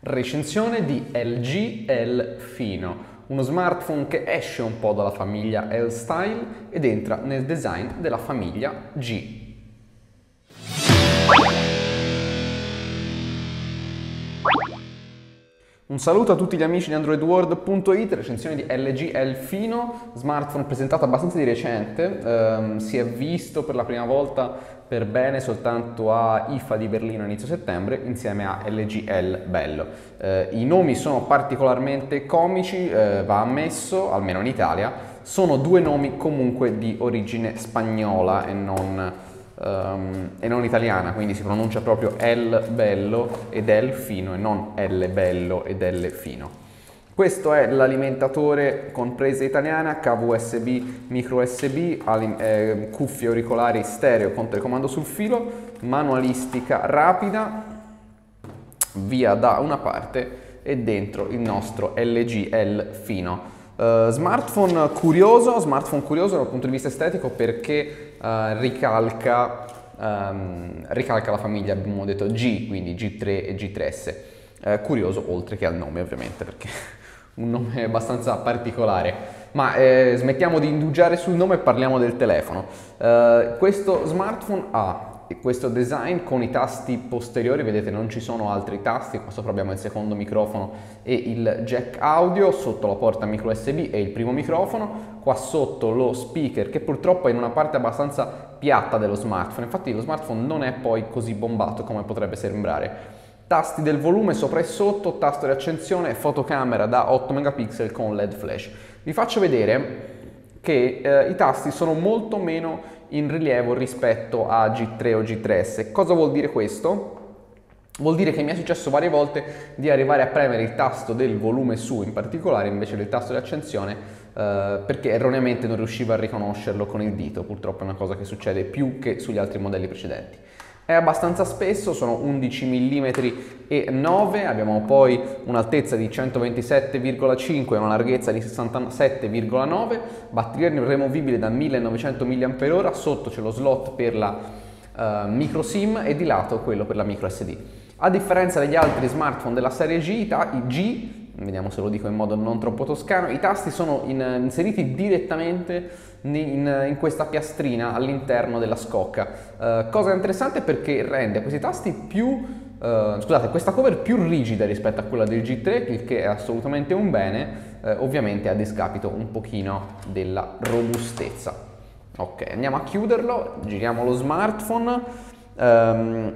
Recensione di LG L Fino, uno smartphone che esce un po' dalla famiglia L Style ed entra nel design della famiglia G. Un saluto a tutti gli amici di AndroidWorld.it, recensione di LG Elfino, smartphone presentato abbastanza di recente, ehm, si è visto per la prima volta per bene soltanto a IFA di Berlino a inizio settembre insieme a LG L Bello. Eh, I nomi sono particolarmente comici, eh, va ammesso, almeno in Italia, sono due nomi comunque di origine spagnola e non um, e non italiana, quindi si pronuncia proprio L bello ed L fino e non L bello ed L fino. Questo è l'alimentatore con presa italiana, cavo USB, micro USB, eh, cuffie auricolari stereo con telecomando sul filo, manualistica rapida, via da una parte e dentro il nostro LG L fino. Uh, smartphone curioso, smartphone curioso dal punto di vista estetico perché uh, ricalca, um, ricalca, la famiglia, abbiamo detto G, quindi G3 e G3S. Uh, eh, curioso oltre che al nome ovviamente perché un nome abbastanza particolare. Ma eh, smettiamo di indugiare sul nome e parliamo del telefono. questo smartphone ha questo design con i tasti posteriori, vedete non ci sono altri tasti, qua sopra abbiamo il secondo microfono e il jack audio, sotto la porta micro USB e il primo microfono, qua sotto lo speaker che purtroppo è in una parte abbastanza piatta dello smartphone, infatti lo smartphone non è poi così bombato come potrebbe sembrare. Tasti del volume sopra e sotto, tasto di accensione, fotocamera da 8 megapixel con LED flash. Vi faccio vedere che eh, i tasti sono molto meno in rilievo rispetto a G3 o G3S. Cosa vuol dire questo? Vuol dire che mi è successo varie volte di arrivare a premere il tasto del volume su in particolare invece del tasto di accensione eh, perché erroneamente non riuscivo a riconoscerlo con il dito, purtroppo è una cosa che succede più che sugli altri modelli precedenti. È abbastanza spesso, sono 11 mm e 9, abbiamo poi un'altezza di 127,5 e una larghezza di 67,9, batteria removibile da 1900 mAh, sotto c'è lo slot per la uh, micro SIM e di lato quello per la micro SD. A differenza degli altri smartphone della serie G, i G vediamo se lo dico in modo non troppo toscano, i tasti sono in, inseriti direttamente in, in, questa piastrina all'interno della scocca. Uh, cosa interessante perché rende questi tasti più, uh, scusate, questa cover più rigida rispetto a quella del G3, il che è assolutamente un bene, uh, ovviamente a discapito un pochino della robustezza. Ok, andiamo a chiuderlo, giriamo lo smartphone. Um,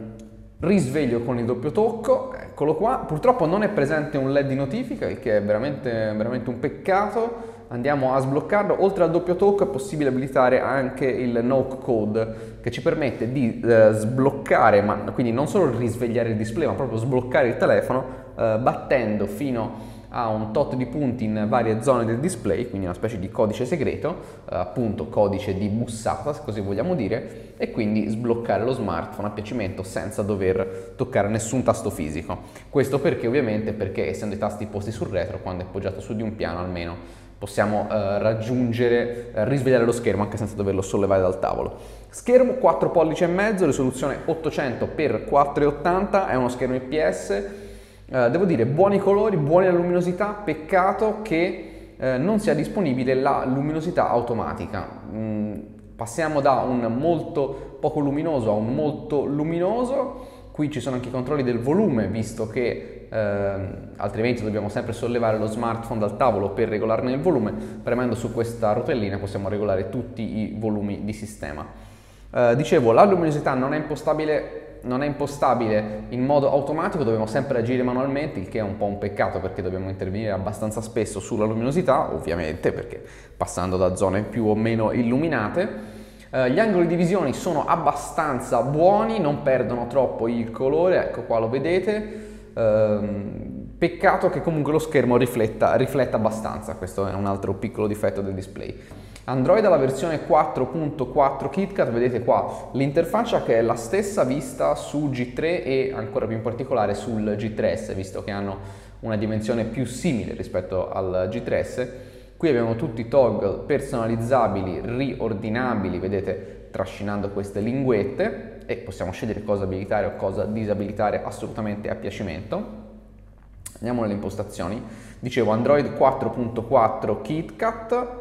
risveglio con il doppio tocco, eccolo qua, purtroppo non è presente un led di notifica, il che è veramente, veramente un peccato, andiamo a sbloccarlo, oltre al doppio tocco è possibile abilitare anche il no code che ci permette di eh, sbloccare, ma quindi non solo risvegliare il display, ma proprio sbloccare il telefono eh, battendo fino ha un tot di punti in varie zone del display, quindi una specie di codice segreto, eh, appunto codice di bussata, se così vogliamo dire, e quindi sbloccare lo smartphone a piacimento senza dover toccare nessun tasto fisico. Questo perché ovviamente perché essendo i tasti posti sul retro, quando è appoggiato su di un piano almeno possiamo eh, raggiungere, eh, risvegliare lo schermo anche senza doverlo sollevare dal tavolo. Schermo 4 pollici e mezzo, risoluzione 800 x 480, è uno schermo IPS eh, devo dire, buoni colori, buona luminosità, peccato che eh, non sia disponibile la luminosità automatica. Mm, passiamo da un molto poco luminoso a un molto luminoso, qui ci sono anche i controlli del volume, visto che eh, altrimenti dobbiamo sempre sollevare lo smartphone dal tavolo per regolarne il volume, premendo su questa rotellina possiamo regolare tutti i volumi di sistema. Eh, dicevo, la luminosità non è impostabile non è impostabile in modo automatico, dobbiamo sempre agire manualmente, il che è un po' un peccato perché dobbiamo intervenire abbastanza spesso sulla luminosità, ovviamente, perché passando da zone più o meno illuminate. Eh, gli angoli di visione sono abbastanza buoni, non perdono troppo il colore, ecco qua lo vedete. Eh, peccato che comunque lo schermo rifletta, rifletta abbastanza, questo è un altro piccolo difetto del display. Android alla versione 4.4 KitKat, vedete qua l'interfaccia che è la stessa vista su G3 e ancora più in particolare sul G3S, visto che hanno una dimensione più simile rispetto al G3S. Qui abbiamo tutti i toggle personalizzabili, riordinabili, vedete trascinando queste linguette e possiamo scegliere cosa abilitare o cosa disabilitare assolutamente a piacimento. Andiamo nelle impostazioni. Dicevo Android 4.4 KitKat,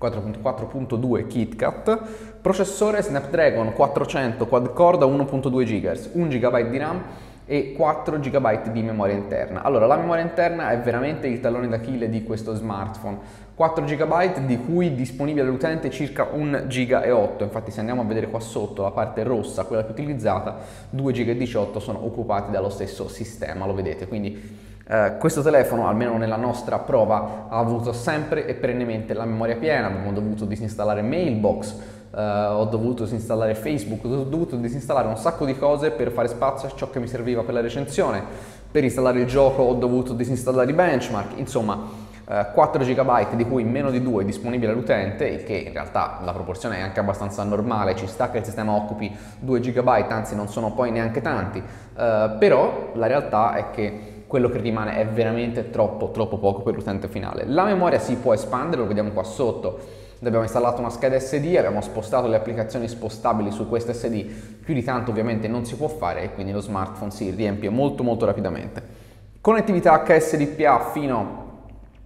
4.4.2 KitKat, processore Snapdragon 400 quad core da 1.2 GHz, 1 GB di RAM e 4 GB di memoria interna. Allora, la memoria interna è veramente il tallone d'Achille di questo smartphone. 4 GB di cui disponibile all'utente circa 1 giga e 8, infatti se andiamo a vedere qua sotto la parte rossa, quella più utilizzata, 2 giga e 18 sono occupati dallo stesso sistema, lo vedete, quindi eh, questo telefono, almeno nella nostra prova, ha avuto sempre e perennemente la memoria piena, abbiamo dovuto disinstallare Mailbox, Uh, ho dovuto disinstallare Facebook, ho dovuto disinstallare un sacco di cose per fare spazio a ciò che mi serviva per la recensione. Per installare il gioco ho dovuto disinstallare i benchmark, insomma uh, 4 GB di cui meno di 2 è disponibile all'utente, che in realtà la proporzione è anche abbastanza normale, ci sta che il sistema occupi 2 GB, anzi non sono poi neanche tanti, uh, però la realtà è che quello che rimane è veramente troppo troppo poco per l'utente finale. La memoria si può espandere, lo vediamo qua sotto abbiamo installato una scheda SD, abbiamo spostato le applicazioni spostabili su questa SD, più di tanto ovviamente non si può fare e quindi lo smartphone si riempie molto molto rapidamente. Connettività HSDPA fino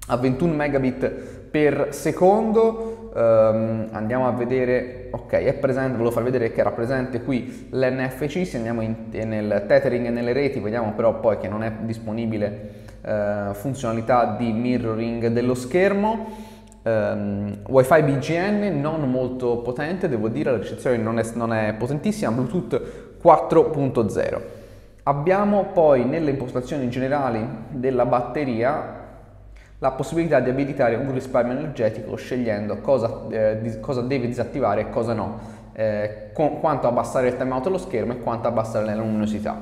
a 21 megabit per secondo, um, andiamo a vedere, ok è presente, volevo far vedere che era presente qui l'NFC, se andiamo in, nel tethering e nelle reti vediamo però poi che non è disponibile uh, funzionalità di mirroring dello schermo, Um, Wi-Fi BGN non molto potente, devo dire, la ricezione non è, non è potentissima, Bluetooth 4.0. Abbiamo poi nelle impostazioni generali della batteria la possibilità di abilitare un risparmio energetico scegliendo cosa, eh, dis- cosa deve disattivare e cosa no, eh, con, quanto abbassare il timeout dello schermo e quanto abbassare la luminosità.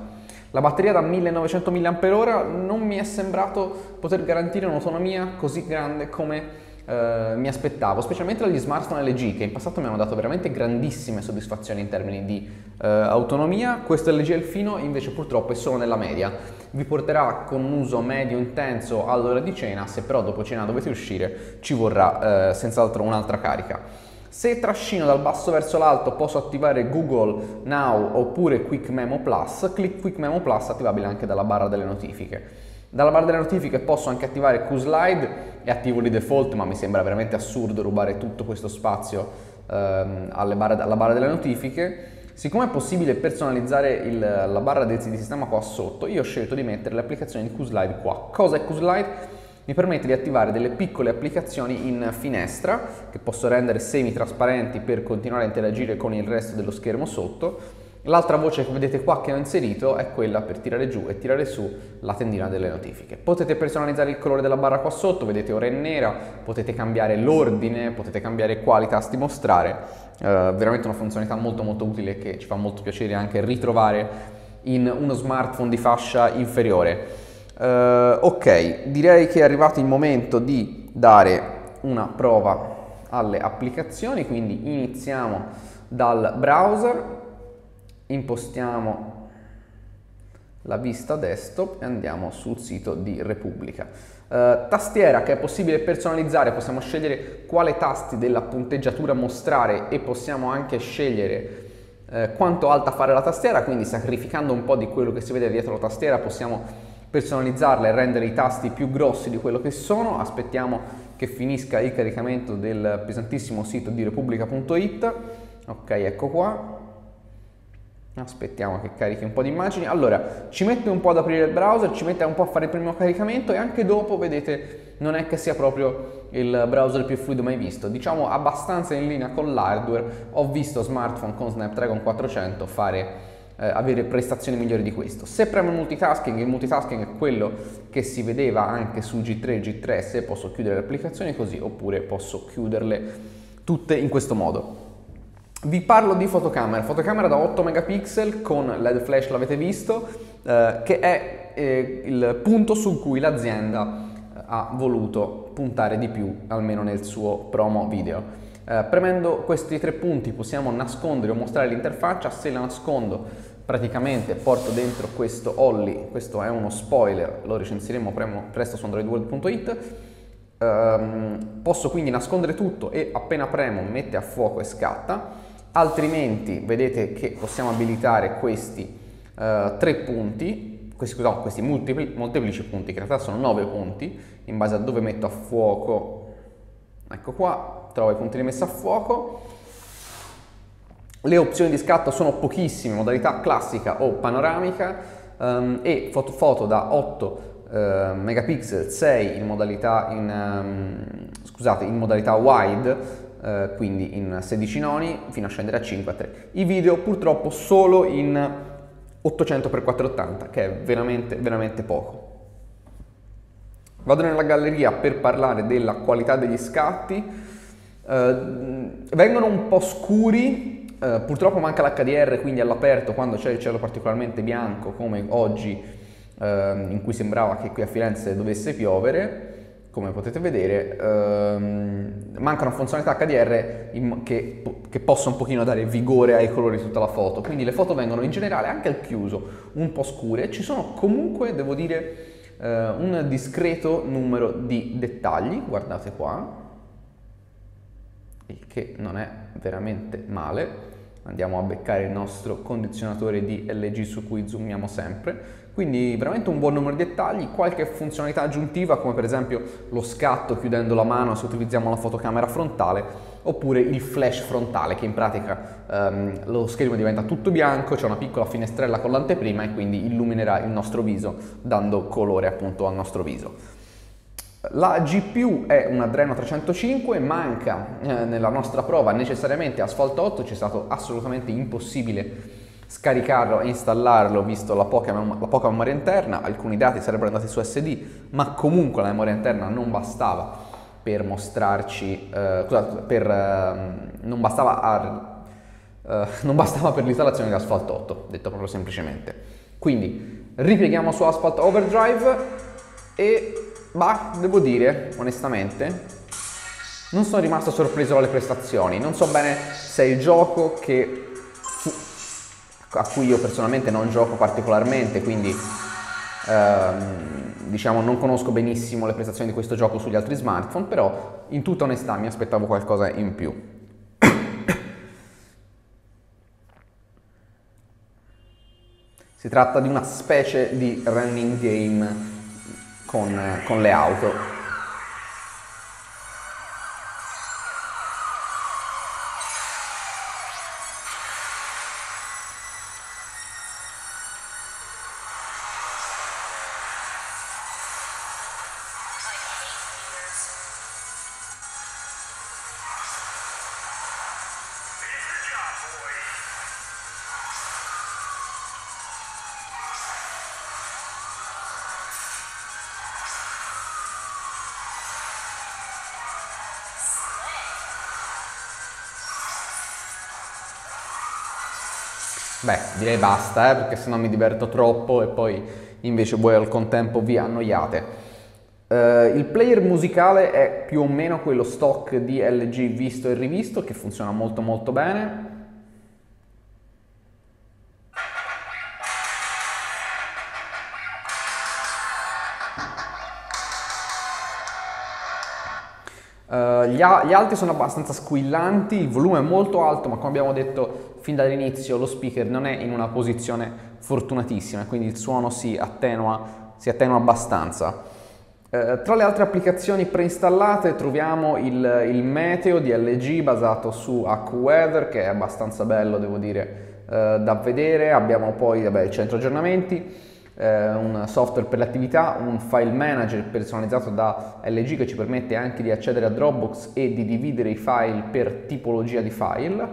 La batteria da 1900 mAh non mi è sembrato poter garantire un'autonomia così grande come eh, mi aspettavo, specialmente dagli smartphone LG che in passato mi hanno dato veramente grandissime soddisfazioni in termini di uh, autonomia. Questo LG Elfino invece purtroppo è solo nella media. Vi porterà con un uso medio intenso all'ora di cena, se però dopo cena dovete uscire ci vorrà uh, senz'altro un'altra carica. Se trascino dal basso verso l'alto posso attivare Google Now oppure Quick Memo Plus, Click Quick Memo Plus attivabile anche dalla barra delle notifiche. Dalla barra delle notifiche posso anche attivare QSlide, è attivo di default ma mi sembra veramente assurdo rubare tutto questo spazio ehm, barre, alla barra delle notifiche. Siccome è possibile personalizzare il, la barra del di sistema qua sotto, io ho scelto di mettere le applicazioni di QSlide qua. Cosa è QSlide? Mi permette di attivare delle piccole applicazioni in finestra che posso rendere semi-trasparenti per continuare a interagire con il resto dello schermo sotto L'altra voce che vedete qua che ho inserito è quella per tirare giù e tirare su la tendina delle notifiche. Potete personalizzare il colore della barra qua sotto, vedete ora è nera, potete cambiare l'ordine, potete cambiare quali tasti mostrare, uh, veramente una funzionalità molto molto utile che ci fa molto piacere anche ritrovare in uno smartphone di fascia inferiore. Uh, ok, direi che è arrivato il momento di dare una prova alle applicazioni, quindi iniziamo dal browser impostiamo la vista desktop e andiamo sul sito di Repubblica. Uh, tastiera che è possibile personalizzare, possiamo scegliere quale tasti della punteggiatura mostrare e possiamo anche scegliere uh, quanto alta fare la tastiera, quindi sacrificando un po' di quello che si vede dietro la tastiera possiamo personalizzarla e rendere i tasti più grossi di quello che sono. Aspettiamo che finisca il caricamento del pesantissimo sito di repubblica.it. Ok, ecco qua. Aspettiamo che carichi un po' di immagini. Allora, ci mette un po' ad aprire il browser, ci mette un po' a fare il primo caricamento e anche dopo, vedete, non è che sia proprio il browser più fluido mai visto. Diciamo abbastanza in linea con l'hardware. Ho visto smartphone con Snapdragon 400 fare, eh, avere prestazioni migliori di questo. Se premo il multitasking, il multitasking è quello che si vedeva anche su G3 e G3S, posso chiudere le applicazioni così oppure posso chiuderle tutte in questo modo. Vi parlo di fotocamera, fotocamera da 8 megapixel con LED flash l'avete visto, eh, che è eh, il punto su cui l'azienda eh, ha voluto puntare di più, almeno nel suo promo video. Eh, premendo questi tre punti possiamo nascondere o mostrare l'interfaccia, se la nascondo praticamente porto dentro questo Olli, questo è uno spoiler, lo recensiremo presto su androidworld.it, Um, posso quindi nascondere tutto e appena premo mette a fuoco e scatta altrimenti vedete che possiamo abilitare questi uh, tre punti questi, no, questi multipli, molteplici punti, che in realtà sono 9 punti, in base a dove metto a fuoco, ecco qua, trovo i puntini messi a fuoco. Le opzioni di scatto sono pochissime, modalità classica o panoramica um, e foto, foto da 8 uh, eh, megapixel, 6 in modalità, in, um, scusate, in modalità wide, uh, quindi in 16 noni, fino a scendere a 5 a 3. I video purtroppo solo in 800x480, che è veramente, veramente poco. Vado nella galleria per parlare della qualità degli scatti. Uh, vengono un po' scuri, uh, purtroppo manca l'HDR, quindi all'aperto quando c'è il cielo particolarmente bianco come oggi uh, in cui sembrava che qui a Firenze dovesse piovere, come potete vedere, ehm, mancano funzionalità HDR in, che, che possono un pochino dare vigore ai colori di tutta la foto, quindi le foto vengono in generale anche al chiuso un po' scure, ci sono comunque, devo dire, eh, un discreto numero di dettagli, guardate qua, il che non è veramente male, andiamo a beccare il nostro condizionatore di LG su cui zoomiamo sempre, quindi veramente un buon numero di dettagli, qualche funzionalità aggiuntiva come per esempio lo scatto chiudendo la mano se utilizziamo la fotocamera frontale oppure il flash frontale che in pratica um, lo schermo diventa tutto bianco, c'è una piccola finestrella con l'anteprima e quindi illuminerà il nostro viso dando colore appunto al nostro viso. La GPU è un Adreno 305, manca eh, nella nostra prova necessariamente Asphalt 8, ci è stato assolutamente impossibile scaricarlo e installarlo visto la poca, la poca memoria interna, alcuni dati sarebbero andati su SD, ma comunque la memoria interna non bastava per mostrarci, eh, per, eh, non, bastava a, eh, non bastava per l'installazione di Asphalt 8, detto proprio semplicemente. Quindi ripieghiamo su Asphalt Overdrive e, bah, devo dire, onestamente, non sono rimasto sorpreso dalle prestazioni, non so bene se è il gioco che a cui io personalmente non gioco particolarmente, quindi ehm, diciamo non conosco benissimo le prestazioni di questo gioco sugli altri smartphone, però in tutta onestà mi aspettavo qualcosa in più. Si tratta di una specie di running game con, con le auto. Beh, direi basta, eh, perché sennò mi diverto troppo e poi invece voi al contempo vi annoiate. Uh, il player musicale è più o meno quello stock di LG visto e rivisto che funziona molto molto bene. Uh, gli, gli, altri sono abbastanza squillanti, il volume è molto alto, ma come abbiamo detto fin dall'inizio lo speaker non è in una posizione fortunatissima, quindi il suono si attenua, si attenua abbastanza. Uh, tra le altre applicazioni preinstallate troviamo il, il, meteo di LG basato su AccuWeather che è abbastanza bello devo dire uh, da vedere, abbiamo poi vabbè, il centro aggiornamenti, eh, un software per le attività, un file manager personalizzato da LG che ci permette anche di accedere a Dropbox e di dividere i file per tipologia di file.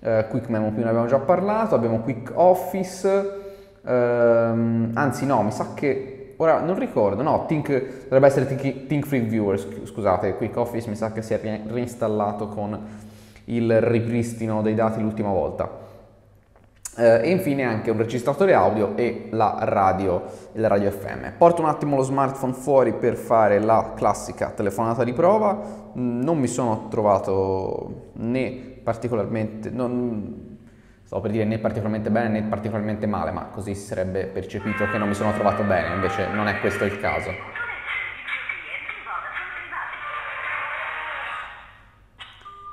Eh, Quick Memo prima ne abbiamo già parlato, abbiamo Quick Office, ehm, anzi no, mi sa che ora non ricordo, no, Think, dovrebbe essere Think, Think Free Viewer, scusate, Quick Office mi sa che si è reinstallato con il ripristino dei dati l'ultima volta. Eh, e infine anche un registratore audio e la radio, la radio FM. Porto un attimo lo smartphone fuori per fare la classica telefonata di prova, mm, non mi sono trovato né particolarmente, non, stavo per dire né particolarmente bene né particolarmente male, ma così si sarebbe percepito che non mi sono trovato bene, invece non è questo il caso.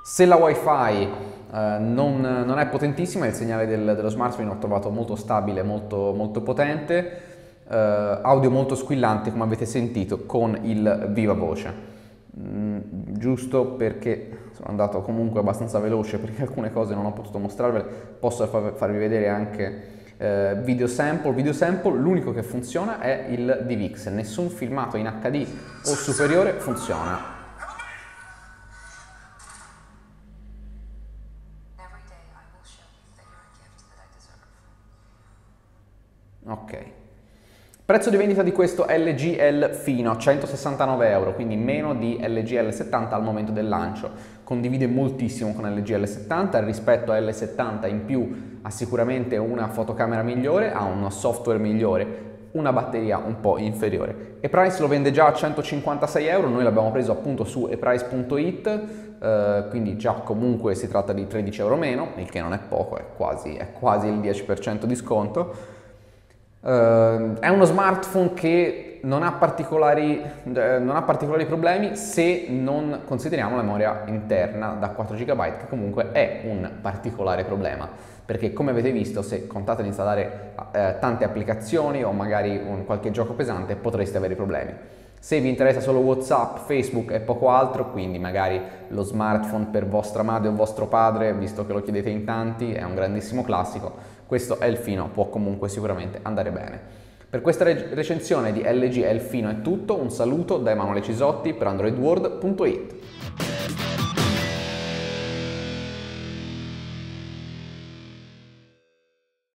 Se la wifi Uh, non, non, è potentissima, il segnale del, dello smartphone l'ho trovato molto stabile, molto, molto potente. eh, audio molto squillante come avete sentito con il viva voce. Mm, giusto perché sono andato comunque abbastanza veloce perché alcune cose non ho potuto mostrarvele, posso farvi vedere anche eh, video sample. Video sample l'unico che funziona è il DVX, nessun filmato in HD o superiore funziona. Ok. Prezzo di vendita di questo LGL fino 169 euro, quindi meno di LGL 70 al momento del lancio. Condivide moltissimo con LGL 70 rispetto a L70 in più ha sicuramente una fotocamera migliore, ha uno software migliore, una batteria un po' inferiore. ePrice lo vende già a 156 euro, noi l'abbiamo preso appunto su ePrice.it, eh, quindi già comunque si tratta di 13 euro meno, il che non è poco, è quasi, è quasi il 10% di sconto. Uh, è uno smartphone che non ha, particolari, eh, non ha particolari problemi se non consideriamo la memoria interna da 4 GB, che comunque è un particolare problema, perché come avete visto se contate di installare eh, tante applicazioni o magari un, qualche gioco pesante potreste avere problemi. Se vi interessa solo WhatsApp, Facebook e poco altro, quindi magari lo smartphone per vostra madre o vostro padre, visto che lo chiedete in tanti, è un grandissimo classico, questo Elfino può comunque sicuramente andare bene. Per questa recensione di LG Elfino è tutto, un saluto da Emanuele Cisotti per AndroidWorld.it.